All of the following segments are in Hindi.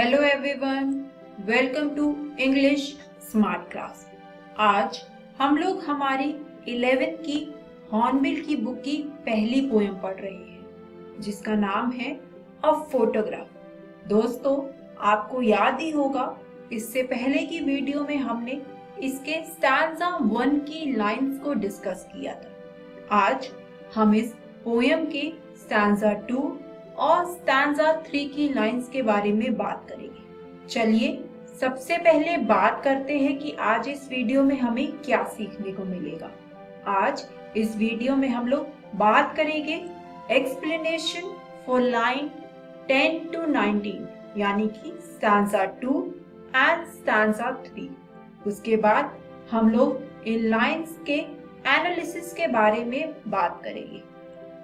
Hello everyone welcome to English smart class आज हम लोग हमारी इलेवेंथ की हॉर्नबिल की बुक की पहली पोएम पढ़ रहे हैं, जिसका नाम है अ फोटोग्राफ दोस्तों, आपको याद ही होगा, इससे पहले की वीडियो में हमने इसके स्टैंजा वन की लाइंस को डिस्कस किया था। आज हम इस पोएम के स्टैंजा टू और स्टैंजा थ्री की लाइंस के बारे में बात करेंगे। चलिए, सबसे पहले बात करते हैं कि आज इस वीडियो में हमें क्या सीखने को मिलेगा। आज इस वीडियो में हम लोग बात करेंगे एक्सप्लेनेशन फॉर लाइन 10 टू 19 यानी कि स्टैंजा 2 एंड स्टैंजा 3 उसके बाद हम लोग इन लाइंस के एनालिसिस के बारे में बात करेंगे।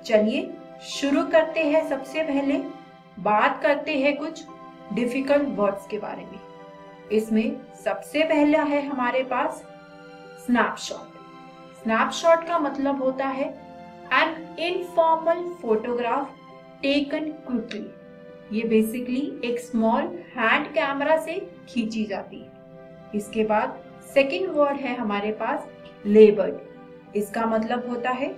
चलिए शुरू करते हैं सबसे पहले, बात करते हैं कुछ डिफ़िकल्ट वर्ड्स के बारे में। इसमें सबसे पहला है हमारे पास स्नैपशॉट स्नैपशॉट का मतलब होता है an informal photograph taken quickly ये बेसिकली एक स्मॉल हैंड कैमरा से खींची जाती है। इसके बाद सेकंड वर्ड है हमारे पास लेबर्ड इसका मतलब होता है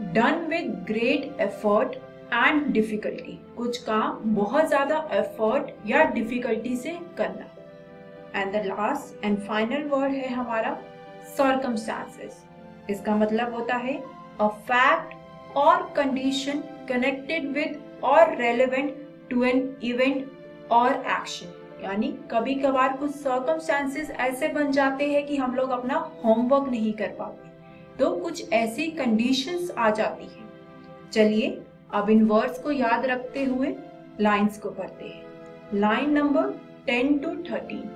done with great effort and difficulty कुछ काम बहुत ज़्यादा एफर्ट या डिफिकल्टी से करना। And the last and final word है हमारा सर्कमस्टांसेस इसका मतलब होता है अ फैक्ट और कंडीशन कनेक्टेड विद और रेलेवेंट टू एन इवेंट और एक्शन यानी कभी कभार कुछ सर्कमस्टांसेस ऐसे बन जाते हैं कि हम लोग अपना होमवर्क नहीं कर पाते। तो कुछ ऐसी कंडीशंस आ जाती है। चलिए, अब इन वर्ड्स को याद रखते हुए लाइंस को पढ़ते हैं। Line number ten to thirteen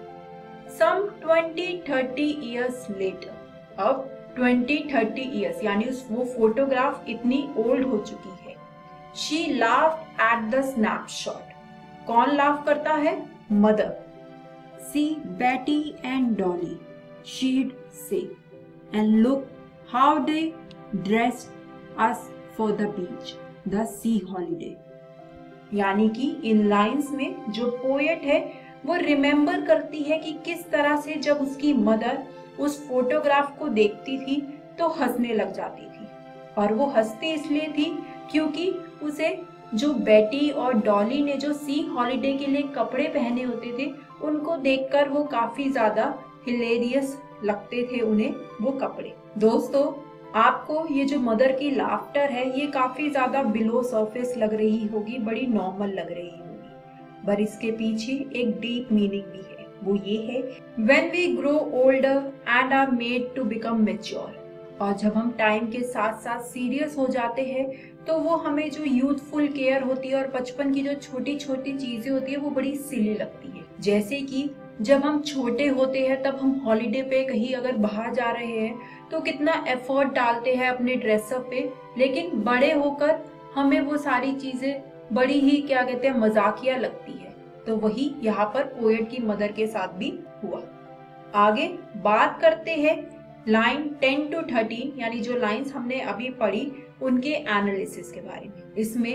some twenty thirty years later अब ट्वेंटी थर्टी ईयर्स यानी उस वो फोटोग्राफ इतनी ओल्ड हो चुकी है। शी लाव एट द स्नैपशॉट कौन लाव करता है? Mother see Betty and Dolly she'd say and look how they dressed us for the beach, the sea holiday. यानी कि इन लाइंस में जो पोएट है वो रिमेम्बर करती है कि किस तरह से जब उसकी मदर उस फोटोग्राफ को देखती थी तो हंसने लग जाती थी और वो हंसती इसलिए थी क्योंकि उसे जो बेटी और डॉली ने जो सी हॉलिडे के लिए कपड़े पहने होते थे उनको देखकर वो काफ़ी ज़्यादा हिलेरियस लगते थे उन्हें वो कपड़े दोस्तों, आपको ये जो मदर की लाफ्टर है, ये काफ़ी ज़्यादा बिलो सरफेस लग रही होगी, बड़ी नॉर्मल लग रही होगी। पर इसके पीछे एक डीप मीनिंग भी है। वो ये है when we grow older and are made to become mature और जब हम टाइम के साथ साथ सीरियस हो जाते हैं तो वो हमें जो यूथफुल केयर होती है और बचपन की जो छोटी छोटी चीज़ें होती है, वो बड़ी सिली लगती है। जैसे कि जब हम छोटे होते हैं, तब हम हॉलीडे पे कहीं अगर बाहर जा रहे हैं तो कितना एफर्ट डालते हैं अपने ड्रेसअप पे। लेकिन बड़े होकर हमें वो सारी चीज़ें बड़ी ही, क्या कहते हैं, मजाकिया लगती है। तो वही यहाँ पर पोएट की मदर के साथ भी हुआ। आगे बात करते हैं लाइन टेन टू थर्टीन यानी जो लाइंस हमने अभी पढ़ी उनके एनालिसिस के बारे में। इसमें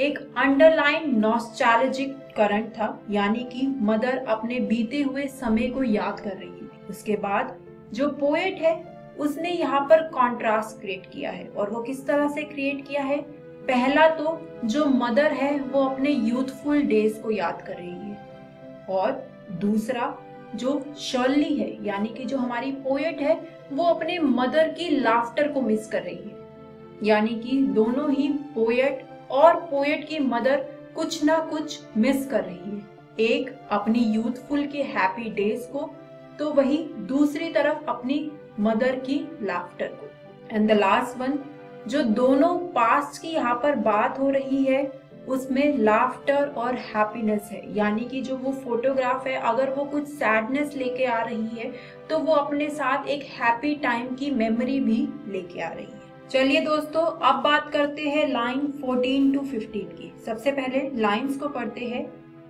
एक अंडरलाइन नॉस्टैल्जिक करंट था, यानी कि मदर अपने बीते हुए समय को याद कर रही थी। उसके बाद जो पोएट है उसने यहाँ पर कॉन्ट्रास्ट क्रिएट किया है। और वो किस तरह से क्रिएट किया है? पहला तो जो मदर है, वो अपने यूथफुल डेज़ को याद कर रही है। और दूसरा, जो शर्ली है, यानी कि जो हमारी पोएट है, वो अपने मदर की लाफ्टर को मिस कर रही है। यानी कि दोनों ही पोएट और पोएट की मदर कुछ ना कुछ मिस कर रही है। एक अपनी यूथफुल के हैप्पी डेज़ को तो वही दूसरी तरफ़ अपनी मदर की लाफ्टर को। एंड द लास्ट वन जो दोनों पास्ट की यहाँ पर बात हो रही है, उसमें लाफ्टर और हैप्पीनेस है। यानी कि जो वो फोटोग्राफ है, अगर वो कुछ सैडनेस लेके आ रही है तो वो अपने साथ एक हैप्पी टाइम की मेमोरी भी लेके आ रही है। चलिए दोस्तों, अब बात करते हैं लाइन 14 टू 15 की। सबसे पहले लाइंस को पढ़ते हैं।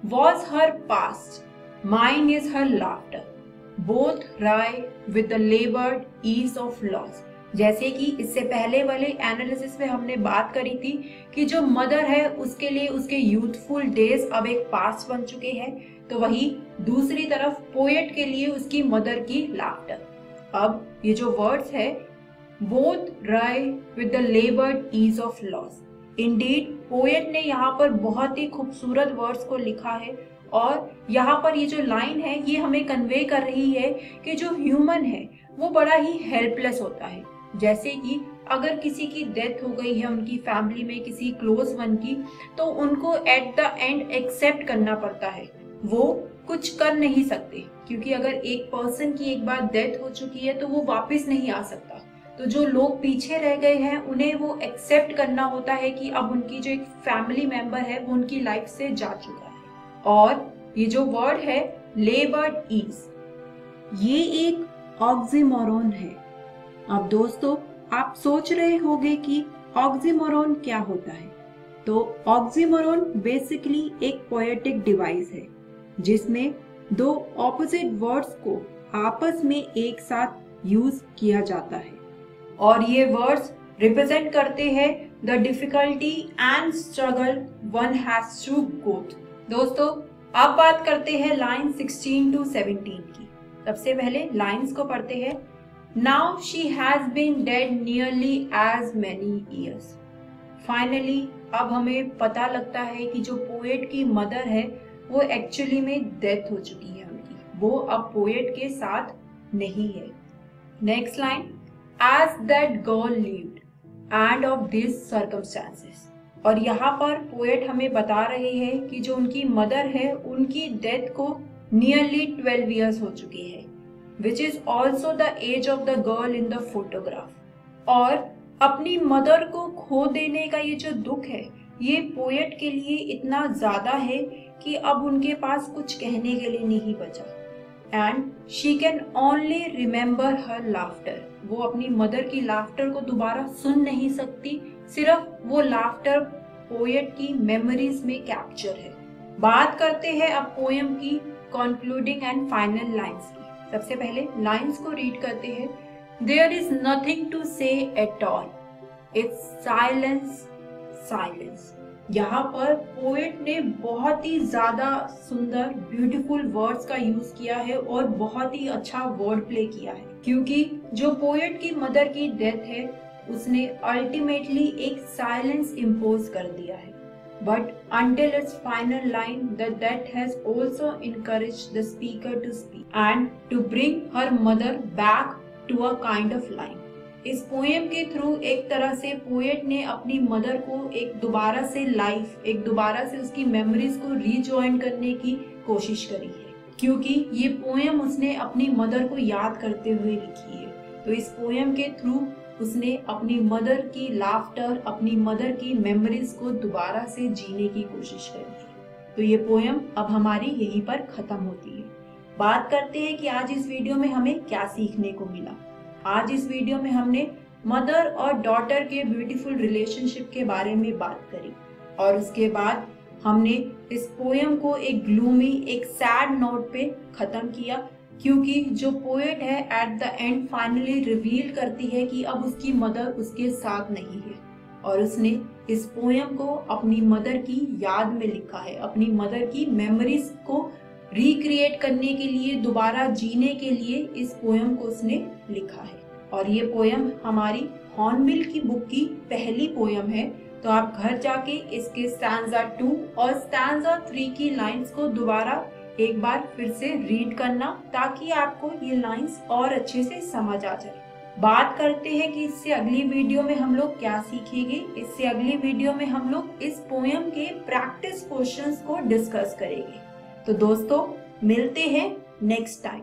Was her past mind is her laughter both wry with laboured ease of loss जैसे कि इससे पहले वाले एनालिसिस में हमने बात करी थी कि जो मदर है, उसके लिए उसके यूथफुल डेज़ अब एक पास बन चुके हैं। तो वही दूसरी तरफ़ पोएट के लिए उसकी मदर की लाफ्टर अब ये जो वर्ड्स है both wry with the laboured ease of loss indeed poet ने यहाँ पर बहुत ही खूबसूरत वर्ड्स को लिखा है और यहाँ पर ये जो लाइन है, ये हमें कन्वे कर रही है कि जो ह्यूमन है, वो बड़ा ही हेल्पलेस होता है। जैसे कि अगर किसी की डेथ हो गई है उनकी फैमिली में किसी क्लोज वन की तो उनको एट द एंड एक्सेप्ट करना पड़ता है। वो कुछ कर नहीं सकते, क्योंकि अगर एक पर्सन की एक बार डेथ हो चुकी है तो वो वापस नहीं आ सकता। तो जो लोग पीछे रह गए हैं, उन्हें वो एक्सेप्ट करना होता है कि अब उनकी जो एक फैमिली मेंबर है, वो उनकी लाइफ से जा चुका है। और ये जो वर्ड है लेबर ईज ये एक ऑक्सीमोरॉन है। अब दोस्तों, आप सोच रहे होंगे कि ऑक्सीमोरॉन क्या होता है? तो ऑक्सीमोरॉन बेसिकली एक पोएटिक डिवाइस है, जिसमें दो ऑपोजिट वर्ड्स को आपस में एक साथ यूज़ किया जाता है। और ये वर्ड्स रिप्रेजेंट करते हैं the difficulty and struggle one has to go through दोस्तों, अब बात करते हैं लाइन 16 टू 17 की। सबसे पहले लाइंस को पढ़ते हैं। Now she has been dead nearly as many years finally अब हमें पता लगता है कि जो पोएट की मदर है, वो एक्चुअली में डेथ हो चुकी है उनकी। वो अब पोएट के साथ नहीं है। Next line as that girl lived and of this circumstances और यहाँ पर पोएट हमें बता रहे हैं कि जो उनकी मदर है, उनकी डेथ को नियरली ट्वेल्व ईयर्स हो चुकी है which is also the age of the girl in the photograph और अपनी मदर को खो देने का ये जो दुख है, ये पोएट के लिए इतना ज़्यादा है कि अब उनके पास कुछ कहने के लिए नहीं बचा। And she can only remember her laughter वो अपनी मदर की लाफ्टर को दोबारा सुन नहीं सकती। सिर्फ़ वो लाफ्टर पोएट की मेमोरीज में कैप्चर है। बात करते हैं अब पोएम की कंक्लूडिंग एंड फाइनल लाइंस की। सबसे पहले लाइंस को रीड करते हैं। There is nothing to say at all it's silence silence यहाँ पर पोएट ने बहुत ही ज़्यादा सुंदर ब्यूटीफुल वर्ड्स का यूज़ किया है और बहुत ही अच्छा वर्ड प्ले किया है। क्योंकि जो पोएट की मदर की डेथ है, उसने अल्टीमेटली एक साइलेंस इम्पोज कर दिया है। But until its final line that that has also encourage the speaker to speak and to bring her mother back to a kind of line इस पोएम के थ्रू एक तरह से पोएट ने अपनी मदर को एक दोबारा से लाइफ एक दोबारा से उसकी मेमोरीज को रीजॉइन करने की कोशिश करी है। क्योंकि ये पोएम उसने अपनी मदर को याद करते हुए लिखी है। तो इस पोएम के थ्रू उसने अपनी मदर की लाफ्टर अपनी मदर की मेमोरीज को दोबारा से जीने की कोशिश करी है। तो ये पोएम अब हमारी यहीं पर खत्म होती है। बात करते हैं कि आज इस वीडियो में हमें क्या सीखने को मिला। आज इस वीडियो में हमने मदर और डॉटर के ब्यूटीफुल रिलेशनशिप के बारे में बात करी। और उसके बाद हमने इस पोयम को एक ग्लूमी एक सैड नोट पे खत्म किया, क्योंकि जो पोएट है at the end finally reveal करती है कि अब उसकी मदर उसके साथ नहीं है। और उसने इस पोयम को अपनी मदर की याद में लिखा है, अपनी मदर की मेमोरीज को रिक्रिएट करने के लिए, दोबारा जीने के लिए इस पोयम को उसने लिखा है। और ये पोयम हमारी हॉर्नबिल की बुक की पहली पोयम है। तो आप घर जाके इसके स्टैंडा टू और स्टैंडा थ्री की लाइंस को दोबारा एक बार फिर से रीड करना, ताकि आपको ये लाइंस और अच्छे से समझ आ जाए। बात करते हैं कि इससे अगली वीडियो में हम लोग क्या सीखेंगे। इससे अगली वीडियो में हम लोग इस पोयम के प्रैक्टिस क्वेश्चंस को डिस्कस करेंगे। तो दोस्तों मिलते हैं नेक्स्ट टाइम